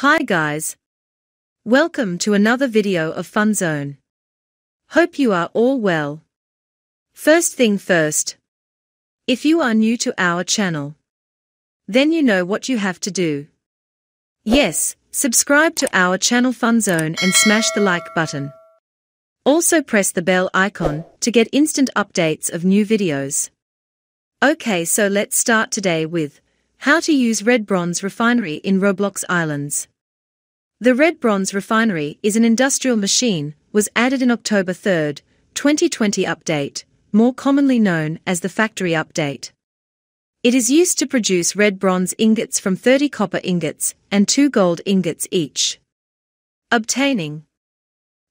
Hi guys. Welcome to another video of Fun Zone. Hope you are all well. First thing first. If you are new to our channel, then you know what you have to do. Yes, subscribe to our channel Fun Zone and smash the like button. Also press the bell icon to get instant updates of new videos. Okay so let's start today with how to use Red Bronze Refinery in Roblox Islands. The Red Bronze Refinery is an industrial machine, was added in October 3, 2020 update, more commonly known as the factory update. It is used to produce red bronze ingots from 30 copper ingots and 2 gold ingots each. Obtaining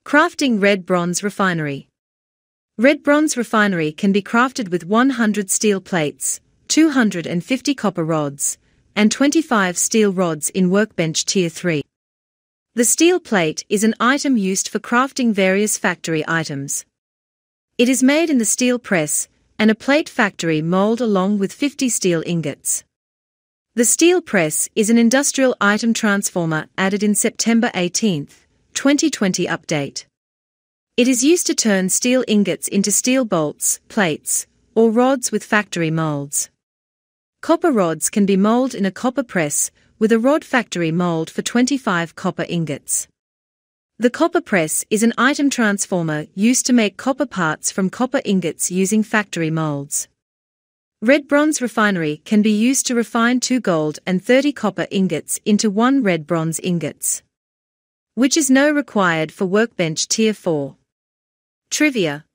Crafting Red Bronze Refinery Red Bronze Refinery can be crafted with 100 steel plates, 250 copper rods, and 25 steel rods in Workbench Tier 3. The steel plate is an item used for crafting various factory items. It is made in the steel press and a plate factory mold along with 50 steel ingots. The steel press is an industrial item transformer added in September 18, 2020 update. It is used to turn steel ingots into steel bolts, plates, or rods with factory molds. Copper rods can be molded in a copper press, with a rod factory mold for 25 copper ingots. The copper press is an item transformer used to make copper parts from copper ingots using factory molds. Red bronze refinery can be used to refine 2 gold and 30 copper ingots into 1 red bronze ingots. Which is no required for workbench tier 4. Trivia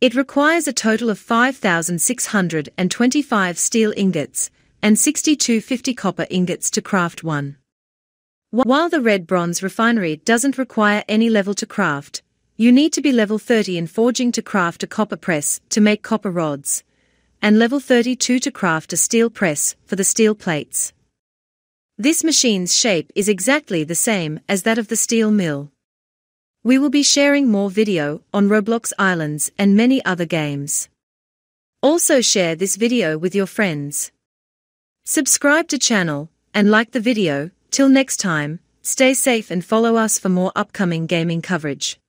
it requires a total of 5,625 steel ingots and 6250 copper ingots to craft one. While the red bronze refinery doesn't require any level to craft, you need to be level 30 in forging to craft a copper press to make copper rods, and level 32 to craft a steel press for the steel plates. This machine's shape is exactly the same as that of the steel mill. We will be sharing more video on Roblox Islands and many other games. Also share this video with your friends. Subscribe to channel and like the video. Till next time, stay safe and follow us for more upcoming gaming coverage.